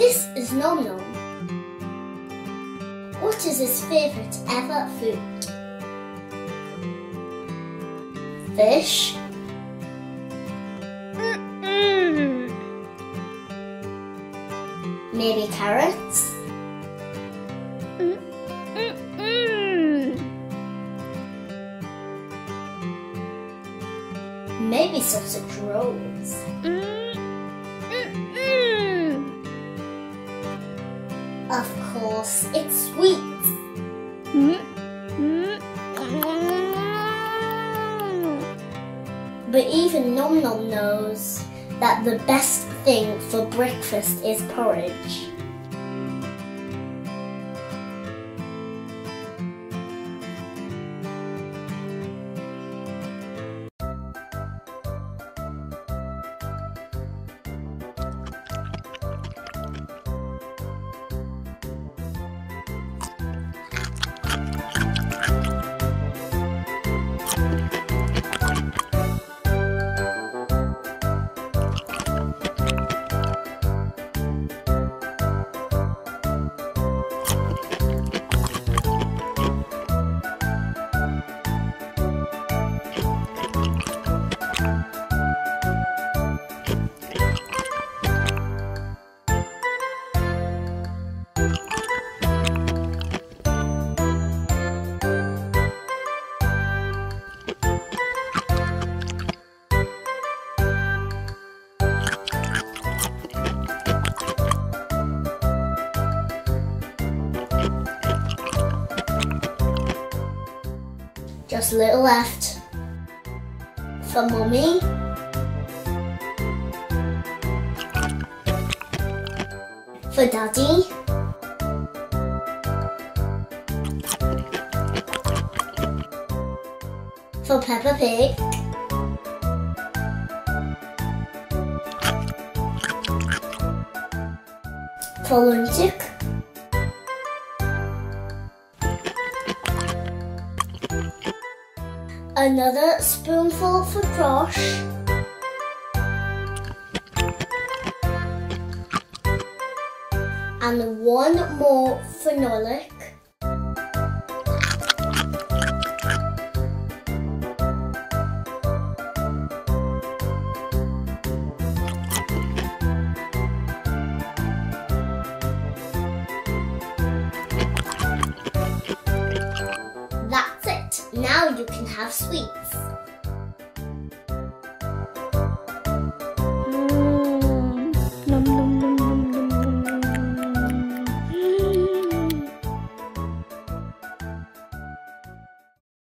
This is Om Nom. What is his favourite ever food? Fish, Mm-mm. maybe carrots, maybe sausage rolls. Of course, it's sweet. But even Om Nom knows that the best thing for breakfast is porridge. Just a little left. For mummy. For daddy. For Peppa Pig. For Luntik. Another spoonful for Crush. And one more for Nolik. Now you can have sweets.